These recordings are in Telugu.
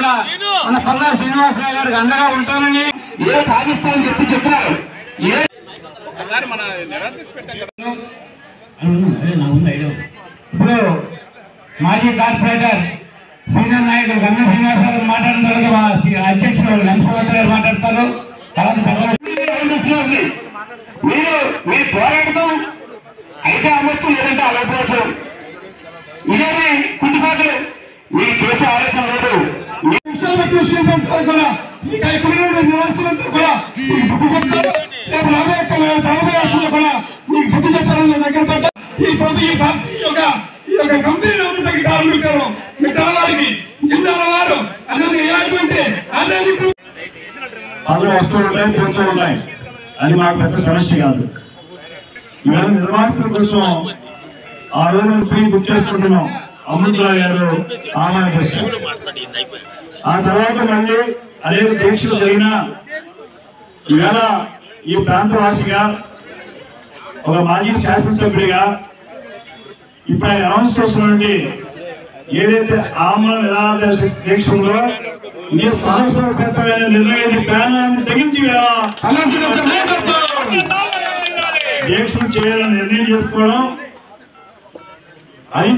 కూడా మన పల్లా శ్రీనివాసరావు గారికి అండగా ఉంటానని ఏ సాధిస్తామని చెప్పి చెప్పారు. ఇప్పుడు మాజీ కార్పొరేటర్ సీనియర్ నాయకులు గంగ శ్రీనివాసరావు గారు మాట్లాడిన తర్వాత మా అధ్యక్షుడు లంచవంత్ గారు మాట్లాడతారు. మీరు మీరు పోరాడటం అయితే అవ్వచ్చు లేదంటే అవ్వకపోవచ్చు ఇదేమి కుటుంబాలు మీరు చేసే ఆలోచన లేదు విషయాలకు కూడా నివాసులంతా కూడా మీకు బుద్ధి చెప్తారు రేపు రాబోయే రాబోయే రోజుల్లో కూడా మీకు బుద్ధి చెప్పాలని దగ్గర పడ్డ ఈ ప్రభు ఈ భక్తి యొక్క ఈ యొక్క కంపెనీలో ఉన్నటువంటి కార్మికులు మిట్టాల వారికి జిల్లాల వారు అనేది ఏటువంటి పనులు వస్తూ ఉంటాయి పోతూ ఉంటాయి. అది మాకు పెద్ద సమస్య కాదు. ఇవాళ నిర్వాహకుల కోసం ఆ రోజు గుర్తు చేసుకుంటున్నాం. అమృతరావు గారు ఆమె ఆ తర్వాత మళ్ళీ అనేక దీక్షలు జరిగినా ఇవాళ ఈ ప్రాంతవాసిగా ఒక మాజీ శాసనసభ్యుడిగా ఇప్పుడు ఆయన అనౌన్స్ చేస్తున్నటువంటి ఏదైతే ఆమరణ దీక్ష ఉందో ఈ సాహసోపేతమైన నిర్ణయం ప్రాణాన్ని తెగించి దీక్షలు చేయాలని నిర్ణయం చేసుకోవడం అది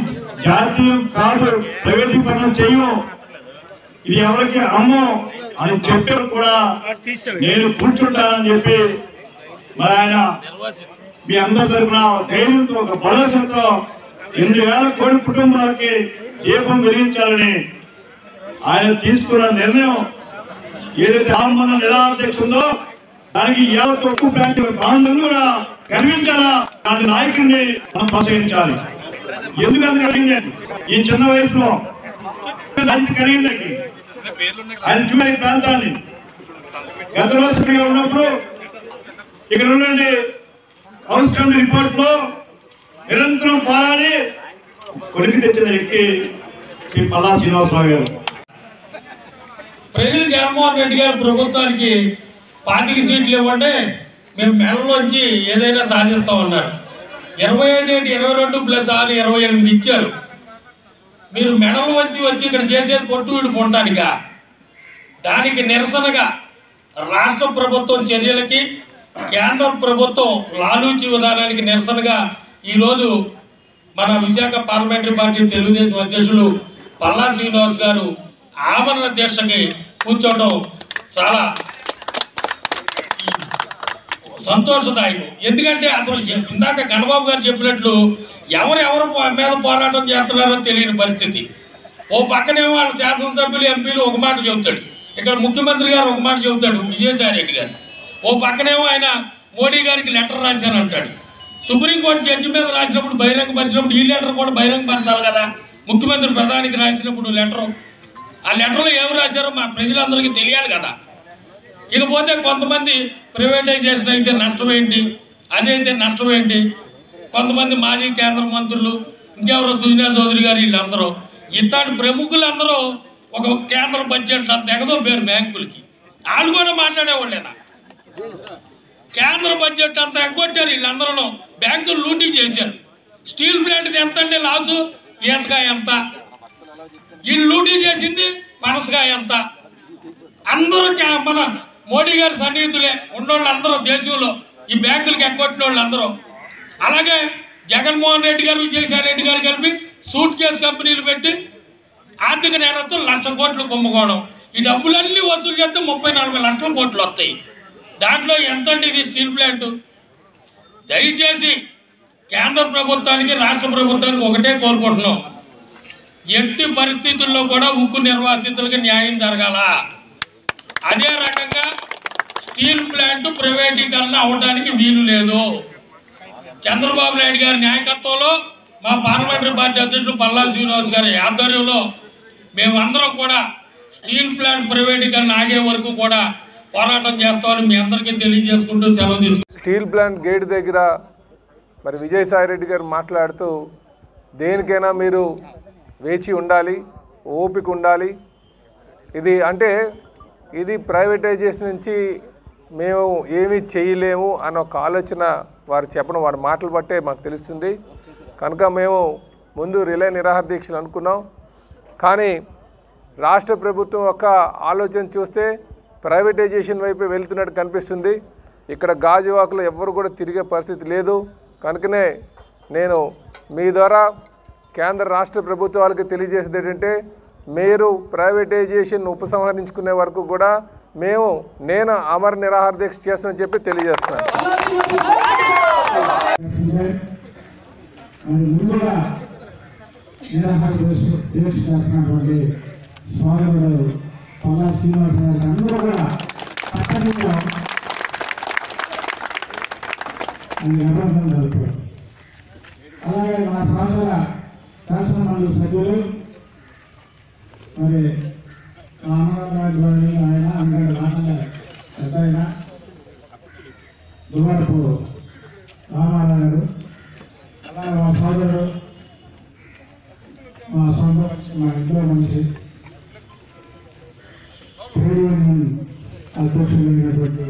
జాతీయం కాదు ప్రైవేటీకరణ చేయము ఇది ఎవరికి అమ్మో అని చెప్పారు కూడా నేను కూర్చుంటానని చెప్పి మరి ఆయన మీ అందరి తరఫున ధైర్యంతో ఒక భరోసాతో ఎనిమిది వేల కోడి కుటుంబాలకి దీపం వెలిగించాలని ఆయన తీసుకున్న నిర్ణయం ఏదైతే ఆమరణ నిరాధ్యక్ష ఉందో దానికి యావత్ ఒక్కు ప్రాంతం బాంధువులు కూడా కనిపించాలా దాని నాయకుడిని మనం ప్రోత్సహించాలి. ఎందుకంటే కలిగింది ఈ చిన్న వయసులో దానికి ఆయన ప్రాంతాన్ని. గత రోజుగా ఉన్నప్పుడు ఇక్కడ ఉండండి అవసరం రిపోర్ట్లో నిరంతరం పోరాడి కొలికి తెచ్చిన వ్యక్తి శ్రీ పల్లా శ్రీనివాసరావు గారు. ప్రజలు జగన్మోహన్ రెడ్డి గారు ప్రభుత్వానికి పార్టీకి సీట్లు ఇవ్వండి మేము మెడలోంచి ఏదైనా సాధిస్తామన్నారు ఇరవై ఐదు ఏంటి ఇరవై రెండు ప్లస్ ఆరు ఇరవై ఎనిమిది ఇచ్చారు. మీరు మెడలు వచ్చి వచ్చి ఇక్కడ చేసేది పొట్టు విడుకుంటానిక దానికి నిరసనగా రాష్ట్ర ప్రభుత్వం చర్యలకి కేంద్ర ప్రభుత్వం లాలూచి విధానానికి నిరసనగా ఈరోజు మన విశాఖ పార్లమెంటరీ పార్టీ తెలుగుదేశం అధ్యక్షులు పల్లా శ్రీనివాస్ గారు ఆమరణ దీక్షకి కూర్చోవడం చాలా సంతోషదాయకం. ఎందుకంటే అసలు ఇందాక గణబాబు గారు చెప్పినట్లు ఎవరు ఎవరు మీద పోరాటం చేస్తున్నారో తెలియని పరిస్థితి. ఓ పక్కనే వాళ్ళ శాసనసభ్యులు ఎంపీలు ఒక మాట చెబుతాడు. ఇక్కడ ముఖ్యమంత్రి గారు ఒక మాట చెబుతాడు విజయసాయి రెడ్డి గారు. ఓ పక్కనేమో ఆయన మోడీ గారికి లెటర్ రాశాను అంటాడు. సుప్రీంకోర్టు జడ్జి మీద రాసినప్పుడు బహిరంగపరిచినప్పుడు ఈ లెటర్ కూడా బహిరంగపరచాలి కదా. ముఖ్యమంత్రి ప్రధానికి రాసినప్పుడు లెటర్. ఆ లెటర్లో ఏమి రాశారో మా ప్రజలందరికీ తెలియాలి కదా. ఇకపోతే కొంతమంది ప్రైవేటైజేషన్ అయితే నష్టం ఏంటి అదైతే నష్టం ఏంటి కొంతమంది మాజీ కేంద్ర మంత్రులు ఇంకెవరో సుజనా చౌదరి గారు వీళ్ళందరూ. ఇట్లాంటి ప్రముఖులందరూ ఒక కేంద్ర బడ్జెట్ తెగదో పేరు బ్యాంకులకి. వాళ్ళు కూడా మాట్లాడేవాళ్ళేనా? కేంద్ర బడ్జెట్ అంతా ఎగ్గొట్టారు వీళ్ళందరూ బ్యాంకులు లూటింగ్ చేశారు. స్టీల్ ప్లాంట్ ఎంత అండి లాసు? ఎంతగా ఎంత? వీళ్ళు లూటింగ్ చేసింది పనసగా ఎంత? అందరూ మన మోడీ గారి సన్నిహితులే. ఉన్నోళ్ళందరూ దేశంలో ఈ బ్యాంకులకు ఎక్కొట్టిన వాళ్ళందరూ అలాగే జగన్మోహన్ రెడ్డి గారు విజయసాయిరెడ్డి గారు కలిపి సూట్ కేసు కంపెనీలు పెట్టి ఆర్థిక నేరస్తులు లక్ష కోట్లు కుంభకోణం. ఈ డబ్బులన్నీ వసూలు చేస్తే ముప్పై నలభై లక్షల కోట్లు వస్తాయి. దాంట్లో ఎంత అండి ఇది స్టీల్ ప్లాంట్? దయచేసి కేంద్ర ప్రభుత్వానికి రాష్ట్ర ప్రభుత్వానికి ఒకటే కోరుకుంటున్నాం. ఎట్టి పరిస్థితుల్లో కూడా ఉక్కు నిర్వాసితులకు న్యాయం జరగాల. అదే రకంగా స్టీల్ ప్లాంట్ ప్రైవేటీకరణ అవడానికి వీలు లేదు. చంద్రబాబు నాయుడు గారి నాయకత్వంలో మా పార్లమెంటరీ పార్టీ అధ్యక్షుడు పల్లా శ్రీనివాస్ గారి ఆధ్వర్యంలో మేమందరం కూడా స్టీల్ ప్లాంట్ ప్రైవేటీకరణ ఆగే వరకు కూడా పోరాటం చేస్తామని మీ అందరికీ తెలియజేసుకుంటూ సెలవు తీసుకుంటాం స్టీల్ ప్లాంట్ గేట్ దగ్గర మరి విజయసాయి రెడ్డి గారు మాట్లాడుతూ దేనికైనా మీరు వేచి ఉండాలి ఓపిక ఉండాలి. ఇది అంటే ఇది ప్రైవేటైజేషన్ నుంచి మేము ఏమీ చేయలేము అన్న ఒక ఆలోచన వారు చెప్పడం వారి మాటలు బట్టే మాకు తెలుస్తుంది. కనుక మేము ముందు రిలే నిరాహార దీక్షలు అనుకున్నాం. కానీ రాష్ట్ర ప్రభుత్వం యొక్క ఆలోచన చూస్తే ప్రైవేటైజేషన్ వైపు వెళ్తున్నట్టు కనిపిస్తుంది. ఇక్కడ గాజువాకులు ఎవ్వరు కూడా తిరిగే పరిస్థితి లేదు. కనుకనే నేను మీ ద్వారా కేంద్ర రాష్ట్ర ప్రభుత్వాలకు తెలియజేసేది ఏంటంటే మీరు ప్రైవేటైజేషన్ ఉపసంహరించుకునే వరకు కూడా మేము నేను అమర నిరాహార దీక్ష చేస్తానని చెప్పి తెలియజేస్తున్నాను. అంటే మరి ముందుగా నిరాహార దీక్ష దీక్ష చేస్తున్నటువంటి సోదరుడు పల్లా శ్రీనివాస గారికి అందరూ కూడా పక్కనలో ఆయన అభినందనలు జరుపుకోవడం అలాగే మా సోదర శాసనమండలి సభ్యులు మరి రామనాథరాజు ఆయన అందరూ రాకుండా పెద్ద ఆయన దువ్వరపు రామారావు గారు అలాగే మా సోదరుడు మా సొంత మనిషి మా ఇంట్లో మనిషి అధ్యక్షులైనటువంటి